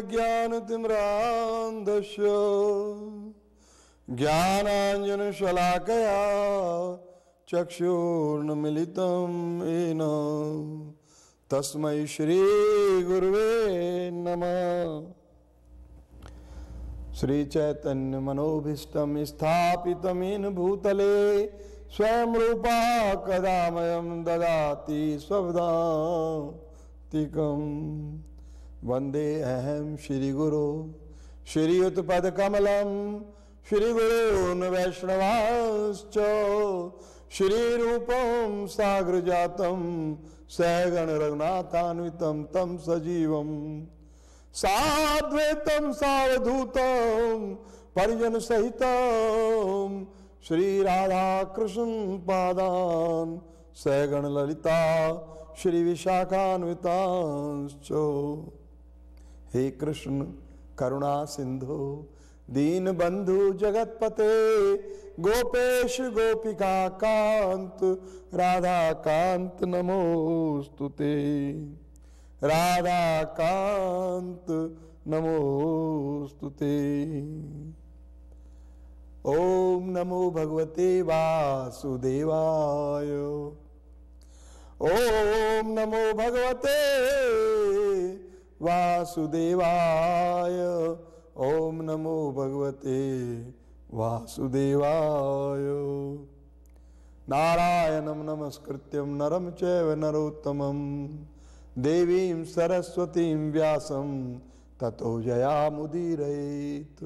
ज्ञानतिम्रान्धस्य ज्ञानाञ्जनशलाकया चक्षुर्नमिलितं येन। तस्मै श्रीगुरुवे नमः। श्रीचैतन्यमनोभीष्टं स्थापितमेन भूतले। स्वयं रूपा कदा मयं ददाति स्वदातिकम् वंदे अहं श्रीगुरो श्रीयुतपदकमलं श्रीगुरून् वैष्णवाश्च। श्रीरूपं सागरजातं सहगणरघुनाथान्वितं तं सजीवम्। साद्वैतं सावधूतं परिजनसहितं श्रीराधाकृष्ण पादान् सहगण ललिता, श्री विशाखान्वितांश्च। हे कृष्ण, करुणा सिंधु, दीन बंधु जगतपते, गोपेश गोपिका कांत, राधा कांत नमोस्तुते राधा कांत नमोस्तुते ओम नमो भगवते वासुदेवाय। ओम नमो भगवते वासुदेवाय। ओम नमो भगवते वासुदेवाय। नारायणं नमस्कृत्यं नरं चैव नरोत्तमं। देवीं सरस्वतीं व्यासं ततो जयामुदीरयेत्।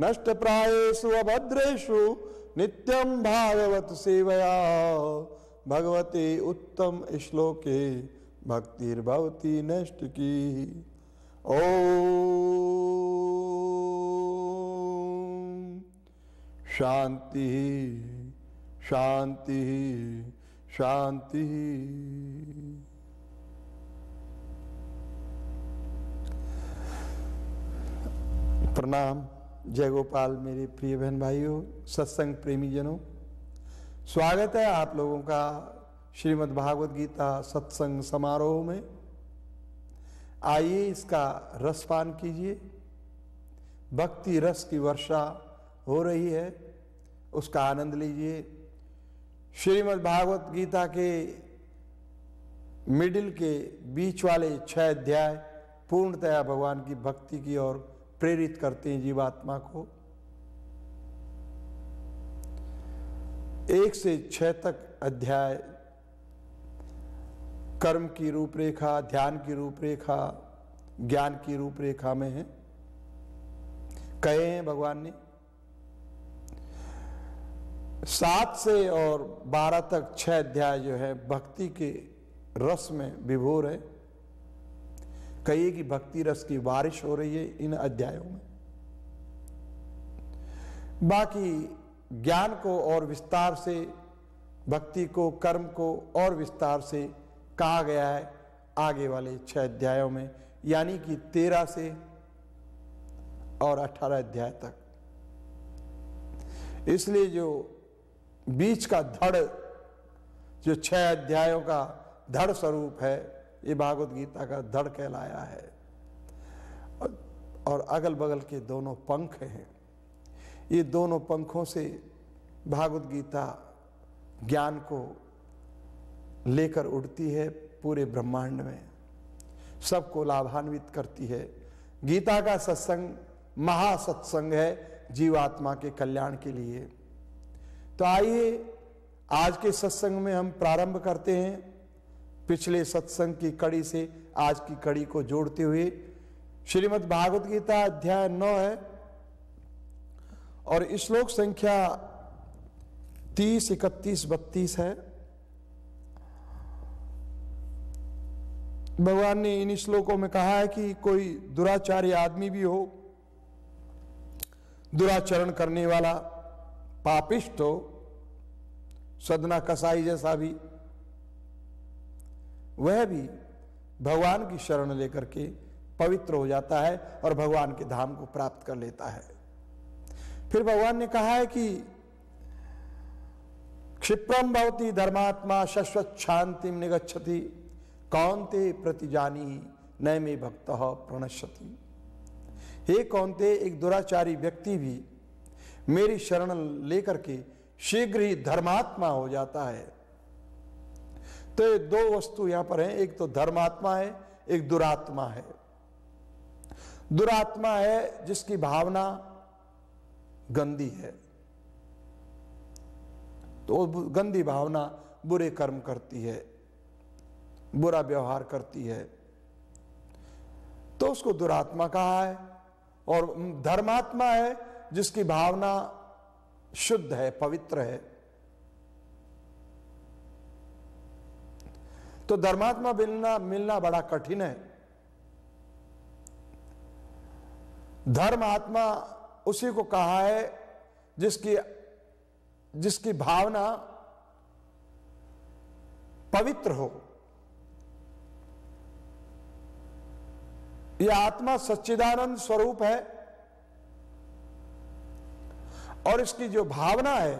नष्टप्रायेषु अभद्रेषु नित्यं भागवत सेवया। भगवते उत्तम श्लोके भक्तिर्भवती नष्ट की। ओ शांति शांति शांति। प्रणाम, जय गोपाल मेरे प्रिय बहन भाइयों, सत्संग प्रेमी जनों स्वागत है आप लोगों का श्रीमद् भागवत गीता सत्संग समारोह में। आइए इसका रस पान कीजिए। भक्ति रस की वर्षा हो रही है, उसका आनंद लीजिए। श्रीमद् भागवत गीता के मिडिल के बीच वाले छह अध्याय पूर्णतया भगवान की भक्ति की ओर प्रेरित करते हैं जीवात्मा को। एक से छह तक अध्याय कर्म की रूपरेखा, ध्यान की रूपरेखा, ज्ञान की रूपरेखा में है। कहे हैं भगवान ने, सात से और बारह तक छह अध्याय जो है भक्ति के रस में विभोर है। कहिए कि भक्ति रस की बारिश हो रही है इन अध्यायों में। बाकी ज्ञान को और विस्तार से, भक्ति को, कर्म को और विस्तार से कहा गया है आगे वाले छह अध्यायों में, यानी कि तेरह से और अठारह अध्याय तक। इसलिए जो बीच का धड़, जो छह अध्यायों का धड़ स्वरूप है, ये भागवत गीता का धड़ कहलाया है। और अगल बगल के दोनों पंख हैं। ये दोनों पंखों से भागवत गीता ज्ञान को लेकर उड़ती है पूरे ब्रह्मांड में। सबको लाभान्वित करती है। गीता का सत्संग महासत्संग है जीवात्मा के कल्याण के लिए। तो आइए, आज के सत्संग में हम प्रारंभ करते हैं। पिछले सत्संग की कड़ी से आज की कड़ी को जोड़ते हुए। श्रीमद् भागवत गीता अध्याय नौ है और श्लोक संख्या तीस, इकतीस, बत्तीस है। भगवान ने इन श्लोकों में कहा है कि कोई दुराचारी आदमी भी हो, दुराचरण करने वाला पापिष्ट हो, सदना कसाई जैसा भी, वह भी भगवान की शरण लेकर के पवित्र हो जाता है और भगवान के धाम को प्राप्त कर लेता है। फिर भगवान ने कहा है कि क्षिप्रम भवती धर्मात्मा शश्वत शांति निगछति कौन ते प्रतिजानी न में भक्त प्रणश्यति। हे कौनते एक दुराचारी व्यक्ति भी मेरी शरण लेकर के शीघ्र ही धर्मात्मा हो जाता है। तो ये दो वस्तु यहाँ पर है, एक तो धर्मात्मा है, एक दुरात्मा है। दुरात्मा है जिसकी भावना गंदी है। तो गंदी भावना बुरे कर्म करती है। बुरा व्यवहार करती है। तो उसको दुरात्मा कहा है और धर्मात्मा है जिसकी भावना शुद्ध है, पवित्र है। तो धर्मात्मा मिलना मिलना बड़ा कठिन है। धर्म आत्मा उसी को कहा है जिसकी जिसकी भावना पवित्र हो। यह आत्मा सच्चिदानंद स्वरूप है। और इसकी जो भावना है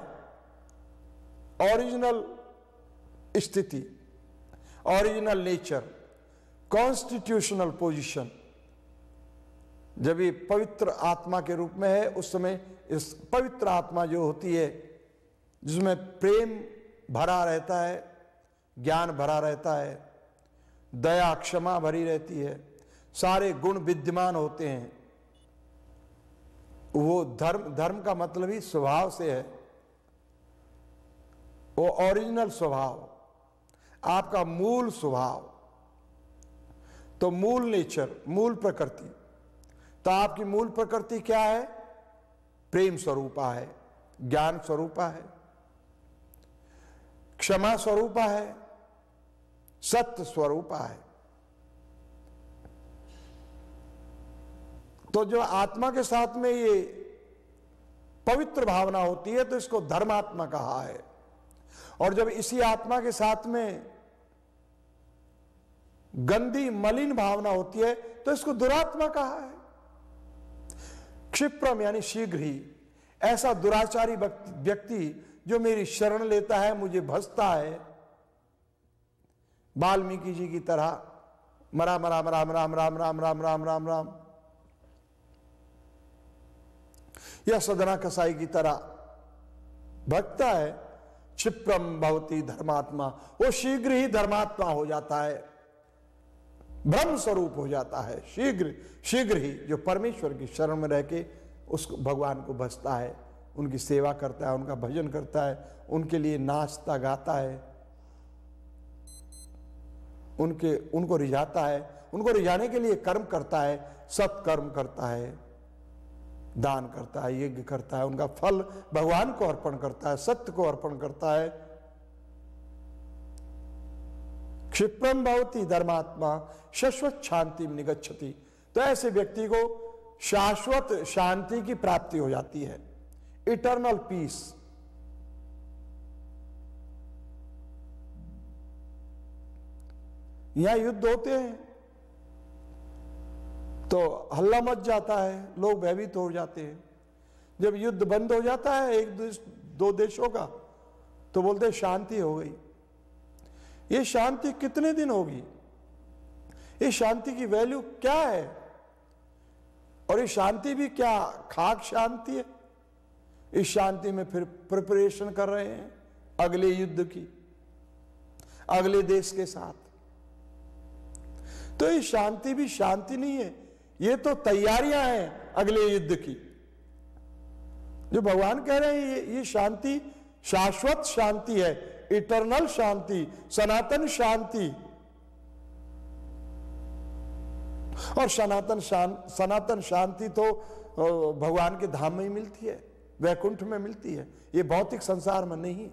ओरिजिनल स्थिति ओरिजिनल नेचर कॉन्स्टिट्यूशनल पोजीशन जब ये पवित्र आत्मा के रूप में है, उस समय इस पवित्र आत्मा जो होती है, जिसमें प्रेम भरा रहता है, ज्ञान भरा रहता है, दया क्षमा भरी रहती है सारे गुण विद्यमान होते हैं। वो धर्म धर्म का मतलब ही स्वभाव से है। वो ओरिजिनल स्वभाव। आपका मूल स्वभाव। तो मूल नेचर मूल प्रकृति। तो आपकी मूल प्रकृति क्या है? प्रेम स्वरूपा है, ज्ञान स्वरूपा है, क्षमा स्वरूपा है, सत्य स्वरूपा है। तो जो आत्मा के साथ में ये पवित्र भावना होती है तो इसको धर्मात्मा कहा है और जब इसी आत्मा के साथ में गंदी मलिन भावना होती है तो इसको दुरात्मा कहा है क्षिप्रम यानी शीघ्र ही ऐसा दुराचारी व्यक्ति जो मेरी शरण लेता है मुझे भसता है वाल्मीकि जी की तरह मरा मरा राम राम राम राम राम राम राम राम या सदना कसाई की तरह। भक्ता है, क्षिप्रम भवती धर्मात्मा। वो शीघ्र ही धर्मात्मा हो जाता है। ब्रह्म स्वरूप हो जाता है। शीघ्र शीघ्र ही जो परमेश्वर की शरण में रह के उस भगवान को बसता है, उनकी सेवा करता है, उनका भजन करता है, उनके लिए नाचता गाता है, उनके, उनको रिझाता है, उनको रिझाने के लिए कर्म करता है सत्कर्म करता है। दान करता है, यज्ञ करता है, उनका फल भगवान को अर्पण करता है, सत्य को अर्पण करता है। क्षिप्रम भवती धर्मात्मा, शाश्वत शांति में निगछति तो ऐसे व्यक्ति को शाश्वत शांति की प्राप्ति हो जाती है। इटर्नल पीस यहाँ युद्ध होते हैं। तो हल्ला मच जाता है, लोग भयभीत हो जाते हैं। जब युद्ध बंद हो जाता है एक दो देशों का तो बोलते शांति हो गई। ये शांति कितने दिन होगी? ये शांति की वैल्यू क्या है? और ये शांति भी क्या खाक शांति है? इस शांति में फिर प्रिपरेशन कर रहे हैं अगले युद्ध की, अगले देश के साथ। तो ये शांति भी शांति नहीं है ये तो तैयारियाँ हैं अगले युद्ध की। जो भगवान कह रहे हैं ये, ये शांति शाश्वत शांति है इटरनल शांति सनातन शांति। और सनातन शान सनातन शांति तो भगवान के धाम में ही मिलती है वैकुंठ में मिलती है। ये भौतिक संसार में नहीं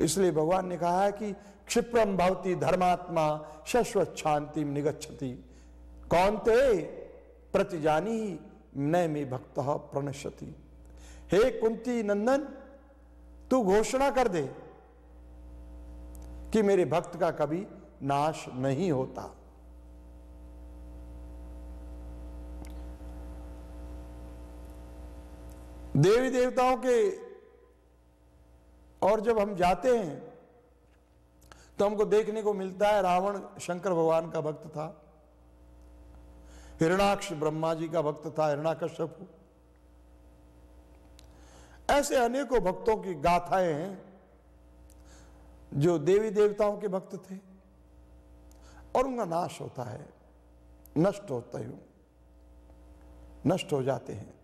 इसलिए भगवान ने कहा है कि क्षिप्रम भवती धर्मात्मा शाश्वत शांति निगछति कौन ते? प्रतिजानी न में भक्त प्रणश्यति। हे कुंती नंदन, तू घोषणा कर दे कि मेरे भक्त का कभी नाश नहीं होता। देवी देवताओं के और जब हम जाते हैं तो हमको देखने को मिलता है रावण शंकर भगवान का भक्त था। हिरणाक्ष ब्रह्मा जी का भक्त था, हिरणाकश्यप। ऐसे अनेकों भक्तों की गाथाएँ हैं जो देवी देवताओं के भक्त थे और उनका नाश होता है, नष्ट होता है, नष्ट हो जाते हैं।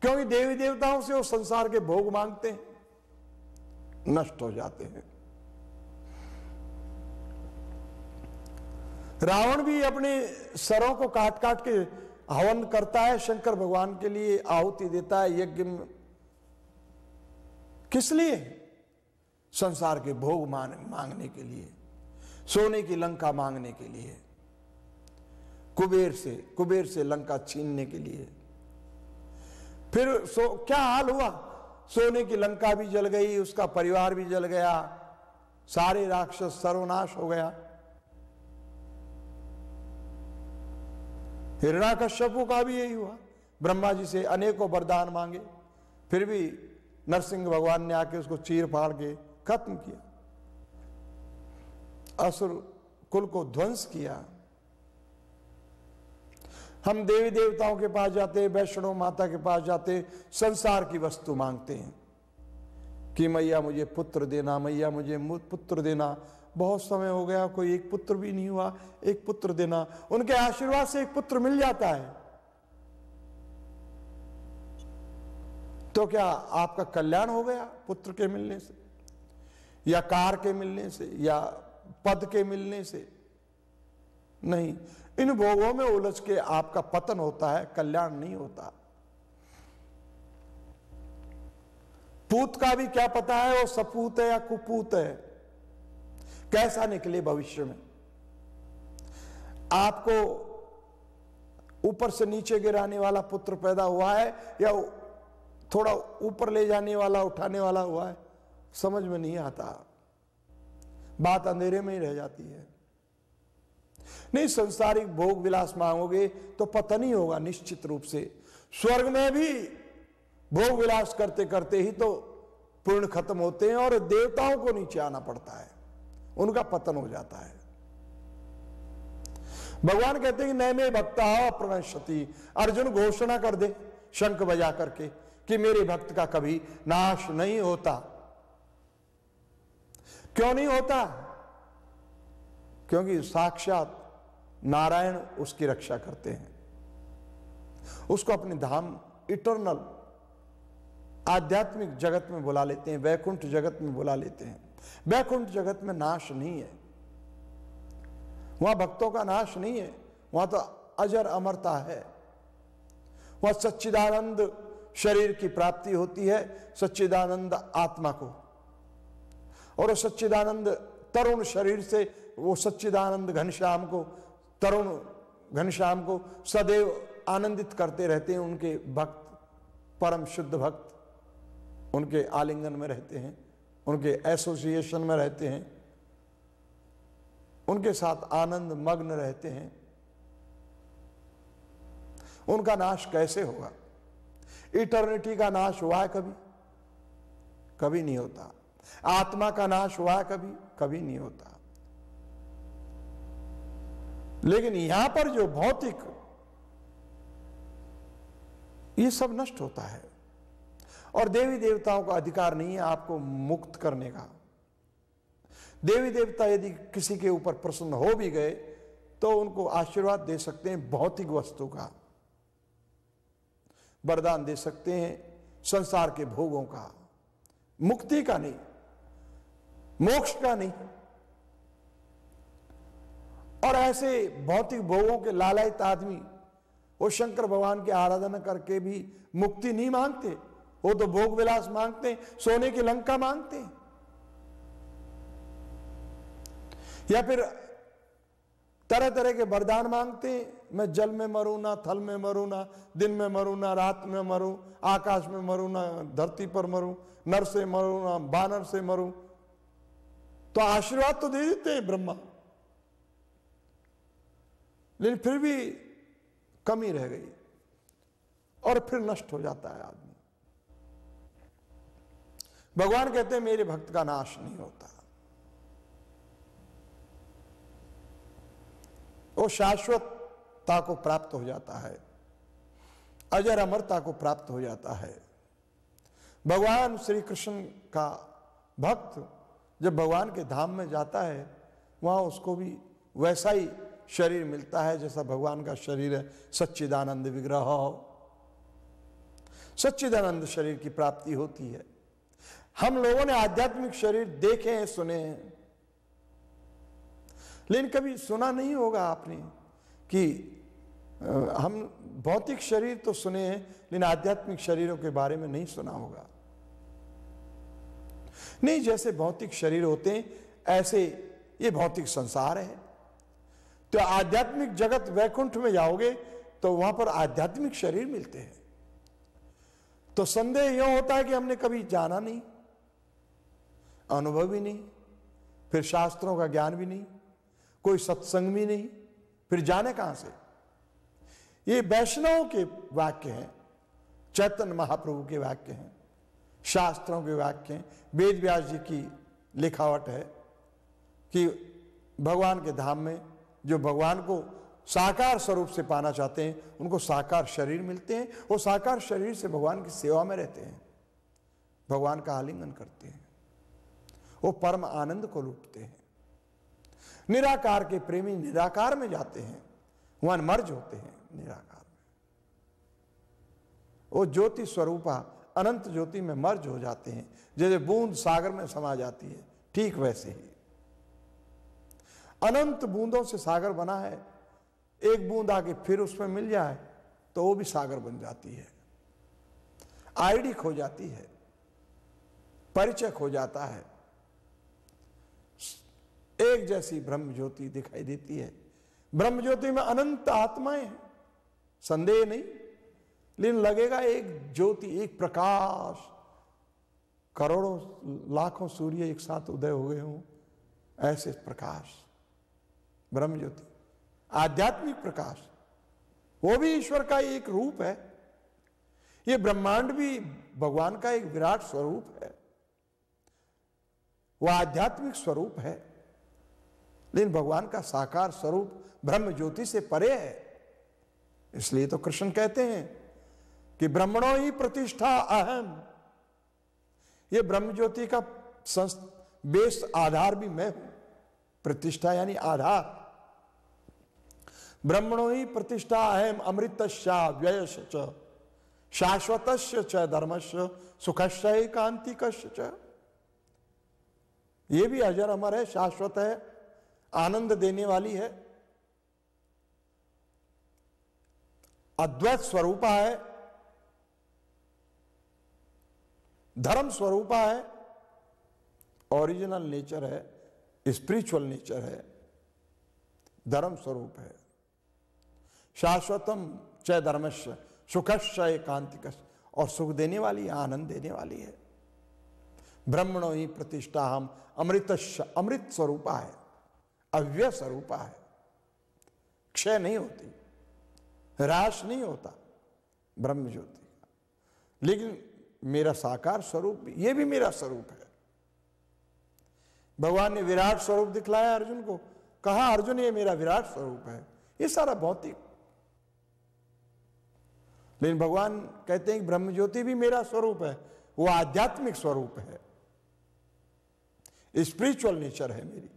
क्योंकि देवी देवताओं से वो संसार के भोग मांगते हैं, नष्ट हो जाते हैं। रावण भी अपने सरों को काट काट के हवन करता है, शंकर भगवान के लिए आहुति देता है, यज्ञ में। किस लिए? संसार के भोग मांगने के लिए, सोने की लंका मांगने के लिए, कुबेर से कुबेर से लंका छीनने के लिए। फिर सो, क्या हाल हुआ? सोने की लंका भी जल गई, उसका परिवार भी जल गया, सारे राक्षस सर्वनाश हो गया। हिरणाकश्यपु का भी यही हुआ। ब्रह्मा जी से अनेकों वरदान मांगे। फिर भी नरसिंह भगवान ने आके उसको चीर फाड़ के खत्म किया। असुर कुल को ध्वंस किया। हम देवी देवताओं के पास जाते वैष्णो माता के पास जाते संसार की वस्तु मांगते हैं कि मैया मुझे पुत्र देना, मैया मुझे पुत्र देना। बहुत समय हो गया, कोई एक पुत्र भी नहीं हुआ, एक पुत्र देना। उनके आशीर्वाद से एक पुत्र मिल जाता है। तो क्या आपका कल्याण हो गया पुत्र के मिलने से? या कार के मिलने से? या पद के मिलने से? नहीं। इन भोगों में उलझ के आपका पतन होता है, कल्याण नहीं होता। पूत का भी क्या पता है, वो सपूत है या कुपूत है? कैसा निकले भविष्य में? आपको ऊपर से नीचे गिराने वाला पुत्र पैदा हुआ है या थोड़ा ऊपर ले जाने वाला, उठाने वाला हुआ है? समझ में नहीं आता। बात अंधेरे में ही रह जाती है। नहीं, संसारिक भोग विलास मांगोगे तो पतन ही होगा निश्चित रूप से। स्वर्ग में भी भोग विलास करते करते ही तो पूर्ण खत्म होते हैं और देवताओं को नीचे आना पड़ता है। उनका पतन हो जाता है। भगवान कहते हैं कि नए में भक्ता प्रणशति अर्जुन घोषणा कर दे, शंख बजा करके कि मेरे भक्त का कभी नाश नहीं होता। क्यों नहीं होता? क्योंकि साक्षात नारायण उसकी रक्षा करते हैं। उसको अपने धाम इटरनल आध्यात्मिक जगत में बुला लेते हैं, वैकुंठ जगत में बुला लेते हैं। वैकुंठ जगत में नाश नहीं है। वहाँ भक्तों का नाश नहीं है, वहाँ तो अजर अमरता है। वहाँ सच्चिदानंद शरीर की प्राप्ति होती है, सच्चिदानंद आत्मा को। और वो सच्चिदानंद तरुण शरीर से, वो सच्चिदानंद घनश्याम को, तरुण घनश्याम को सदैव आनंदित करते रहते हैं, उनके भक्त, परम शुद्ध भक्त, उनके आलिंगन में रहते हैं। उनके एसोसिएशन में रहते हैं, उनके साथ आनंद मग्न रहते हैं। उनका नाश कैसे होगा? इटर्निटी का नाश हुआ है कभी? कभी नहीं होता। आत्मा का नाश हुआ है कभी? कभी नहीं होता। लेकिन यहाँ पर जो भौतिक, ये सब नष्ट होता है। और देवी देवताओं का अधिकार नहीं है आपको मुक्त करने का। देवी देवता यदि किसी के ऊपर प्रसन्न हो भी गए तो उनको आशीर्वाद दे सकते हैं भौतिक वस्तु का। वरदान दे सकते हैं संसार के भोगों का। मुक्ति का नहीं, मोक्ष का नहीं। और ऐसे भौतिक भोगों के लालयित आदमी, वो शंकर भगवान की आराधना करके भी मुक्ति नहीं मांगते। वो तो भोग विलास मांगते हैं, सोने की लंका मांगते हैं। या फिर तरह तरह के वरदान मांगते हैं, मैं जल में मरू ना, थल में मरू ना, दिन में मरू ना, रात में मरू, आकाश में मरू ना, धरती पर मरू, नर से मरू ना, बानर से मरू। तो आशीर्वाद तो दे देते हैं ब्रह्मा। लेकिन फिर भी कमी रह गई और फिर नष्ट हो जाता है आदमी। भगवान कहते हैं, मेरे भक्त का नाश नहीं होता। वो शाश्वतता को प्राप्त हो जाता है अजर अमरता को प्राप्त हो जाता है। भगवान श्री कृष्ण का भक्त जब भगवान के धाम में जाता है, वहाँ उसको भी वैसा ही शरीर मिलता है जैसा भगवान का शरीर है, सच्चिदानंद विग्रह। सच्चिदानंद शरीर की प्राप्ति होती है। हम लोगों ने आध्यात्मिक शरीर देखे हैं, सुने हैं। लेकिन कभी सुना नहीं होगा आपने कि हम भौतिक शरीर तो सुने हैं, लेकिन आध्यात्मिक शरीरों के बारे में नहीं सुना होगा। नहीं, जैसे भौतिक शरीर होते हैं, ऐसे ये भौतिक संसार है। तो आध्यात्मिक जगत वैकुंठ में जाओगे तो वहाँ पर आध्यात्मिक शरीर मिलते हैं। तो संदेह यह होता है कि हमने कभी जाना नहीं। अनुभव भी नहीं, फिर शास्त्रों का ज्ञान भी नहीं, कोई सत्संग भी नहीं, फिर जाने कहाँ से? ये वैष्णव के वाक्य हैं चैतन्य महाप्रभु के वाक्य हैं, शास्त्रों के वाक्य हैं। वेद व्यास जी की लिखावट है कि भगवान के धाम में जो भगवान को साकार स्वरूप से पाना चाहते हैं, उनको साकार शरीर मिलते हैं वो साकार शरीर से भगवान की सेवा में रहते हैं। भगवान का आलिंगन करते हैं। वो परम आनंद को लूटते हैं। निराकार के प्रेमी निराकार में जाते हैं। वहाँ मर्ज होते हैं निराकार में। वो ज्योति स्वरूपा, अनंत ज्योति में मर्ज हो जाते हैं। जैसे बूंद सागर में समा जाती है, ठीक वैसे ही। अनंत बूंदों से सागर बना है। एक बूंद आके फिर उसमें मिल जाए तो वो भी सागर बन जाती है। आईडी खो जाती है। परिचय खो जाता है। एक जैसी ब्रह्म ज्योति दिखाई देती है। ब्रह्म ज्योति में अनंत आत्माएँ हैं। संदेह नहीं। लेकिन लगेगा एक ज्योति, एक प्रकाश। करोड़ों, लाखों सूर्य एक साथ उदय हो गए हों। ऐसे प्रकाश। ब्रह्म ज्योति आध्यात्मिक प्रकाश। वो भी ईश्वर का एक रूप है। ये ब्रह्मांड भी भगवान का एक विराट स्वरूप है। वह आध्यात्मिक स्वरूप है। लेकिन भगवान का साकार स्वरूप ब्रह्म ज्योति से परे है। इसलिए तो कृष्ण कहते हैं कि ब्रह्मणों ही प्रतिष्ठा अहम। ये ब्रह्म ज्योति का बेस आधार भी मैं हूँ। प्रतिष्ठा यानी आधार। ब्रह्मणो ही प्रतिष्ठा अहम अमृत व्ययश शाश्वत च, धर्मस्य सुखश्चय कांतिक ये भी अजर अमर है, शाश्वत है। आनंद देने वाली है। अद्वैत स्वरूपा है। धर्म स्वरूपा है। ओरिजिनल नेचर है। स्पिरिचुअल नेचर है। धर्म स्वरूप है। शाश्वतम चय धर्मश्य सुखश्चय कांतिक और सुख देने वाली आनंद देने वाली है। ब्रह्मणो ही प्रतिष्ठा हम अमृत अमृत स्वरूपा है। अव्यय स्वरूपा है। क्षय नहीं होती, राश नहीं होता ब्रह्म ज्योति का। लेकिन मेरा साकार स्वरूप ये भी मेरा स्वरूप है। भगवान ने विराट स्वरूप दिखलाया अर्जुन को, कहा, अर्जुन, ये मेरा विराट स्वरूप है। ये सारा भौतिक। लेकिन भगवान कहते हैं कि ब्रह्म ज्योति भी मेरा स्वरूप है, वो आध्यात्मिक स्वरूप है। स्पिरिचुअल नेचर है मेरी।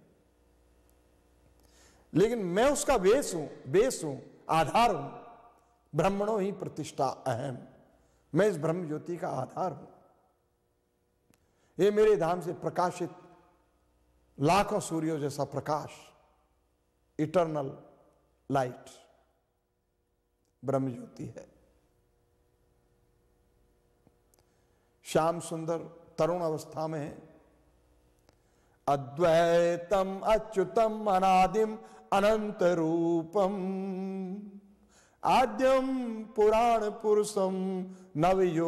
लेकिन मैं उसका वेश हूँ, बेस हूँ, आधार हूँ। ब्रह्मणों ही प्रतिष्ठा अहम। मैं इस ब्रह्म ज्योति का आधार हूँ। ये मेरे धाम से प्रकाशित लाखों सूर्यों जैसा प्रकाश इटरनल लाइट ब्रह्म ज्योति है। श्याम सुंदर तरुण अवस्था में है। अद्वैतम, अच्युतम, अनादिम अनंत रूपम आद्यम पुराण पुरुषम नवयो